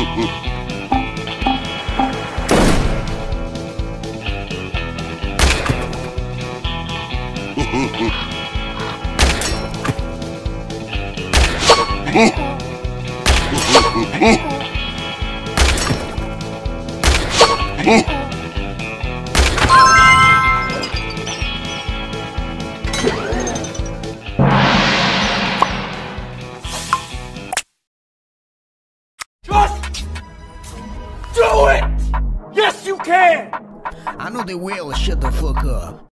Just I know they will. Shut the fuck up.